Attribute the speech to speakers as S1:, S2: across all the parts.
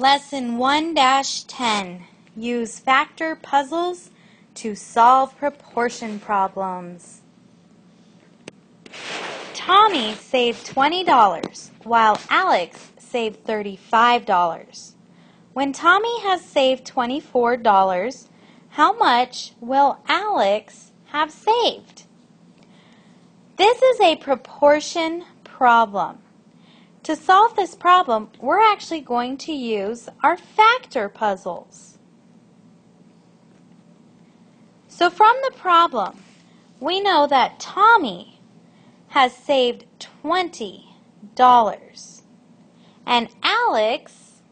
S1: Lesson 1-10 Use factor puzzles to solve proportion problems. Tommy saved $20 while Alex saved $35. When Tommy has saved $24, how much will Alex have saved? This is a proportion problem. To solve this problem, we're actually going to use our factor puzzles. So from the problem, we know that Tommy has saved $20 and Alex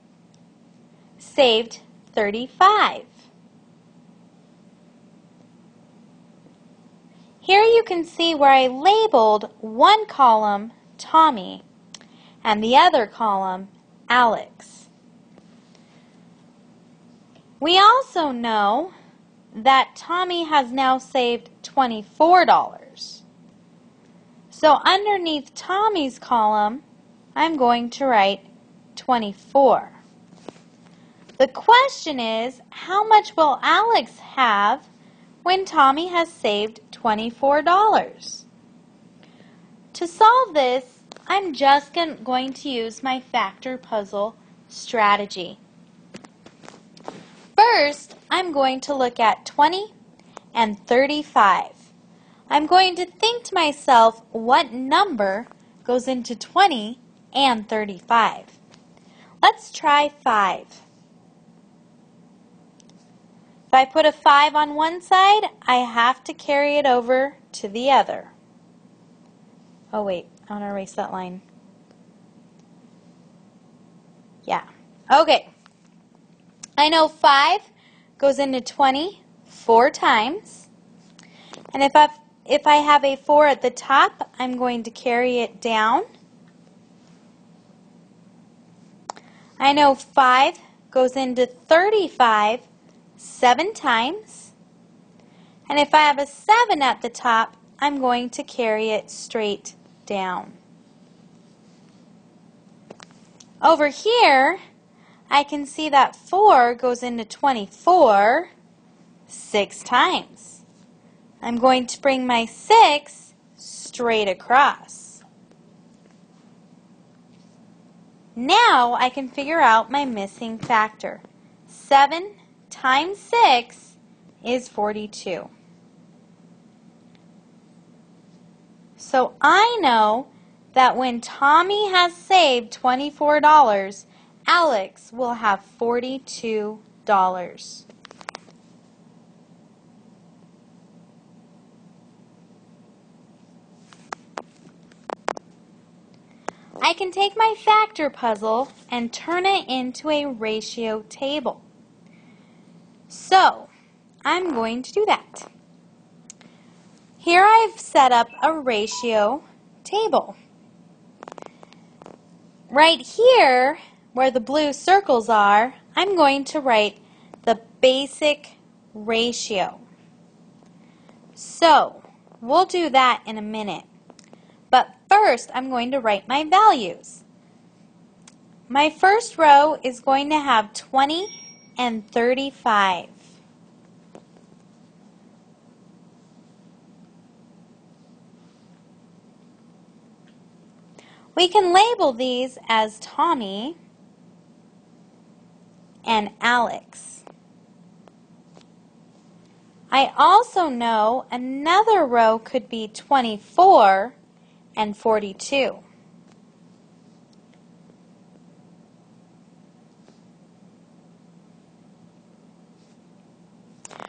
S1: saved 35. Here you can see where I labeled one column Tommy and the other column Alex. We also know that Tommy has now saved $24. So underneath Tommy's column, I'm going to write 24. The question is, how much will Alex have when Tommy has saved $24? To solve this, I'm just going to use my factor puzzle strategy. First, I'm going to look at 20 and 35. I'm going to think to myself what number goes into 20 and 35. Let's try 5. If I put a 5 on one side, I have to carry it over to the other. Oh wait, I want to erase that line. Yeah. Okay. I know 5 goes into 20 four times. And if, i if I have a 4 at the top, I'm going to carry it down. I know 5 goes into 35 seven times. And if I have a 7 at the top, I'm going to carry it straight down. Over here, I can see that 4 goes into 24 six times. I'm going to bring my 6 straight across. Now I can figure out my missing factor. 7 times 6 is 42. So I know that when Tommy has saved $24, Alex will have $42. I can take my factor puzzle and turn it into a ratio table. So, I'm going to do that. Here I've set up a ratio table. Right here, where the blue circles are, I'm going to write the basic ratio. So, we'll do that in a minute. But first, I'm going to write my values. My first row is going to have 20 and 35. We can label these as Tommy and Alex. I also know another row could be 24 and 42.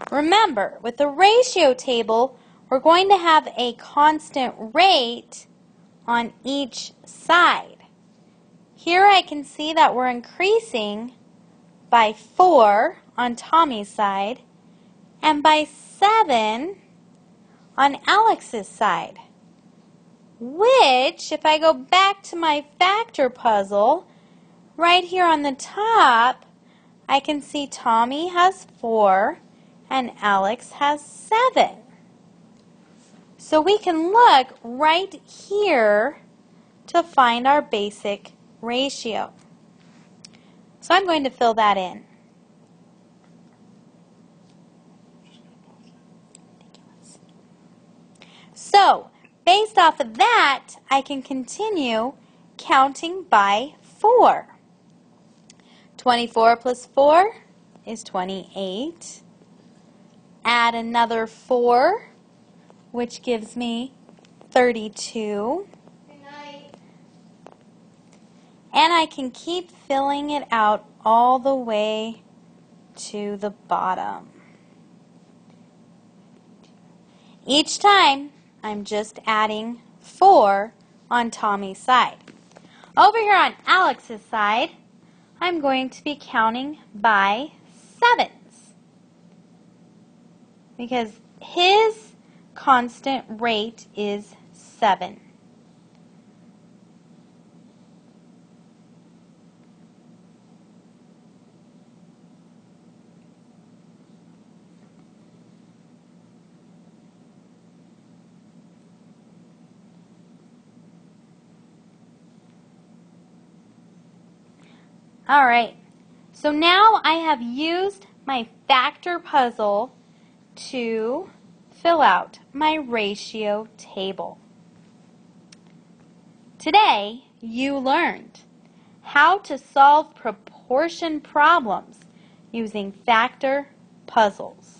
S1: Remember, with the ratio table, we're going to have a constant rate on each side. Here I can see that we're increasing by 4 on Tommy's side and by 7 on Alex's side. Which, if I go back to my factor puzzle, right here on the top, I can see Tommy has 4 and Alex has 7. So we can look right here to find our basic ratio. So I'm going to fill that in. So, based off of that, I can continue counting by 4. 24 plus 4 is 28. Add another 4, which gives me 32. And I can keep filling it out all the way to the bottom. Each time, I'm just adding 4 on Tommy's side. Over here on Alex's side, I'm going to be counting by sevens because his constant rate is 7. All right, so now I have used my factor puzzle to fill out my ratio table. Today, you learned how to solve proportion problems using factor puzzles.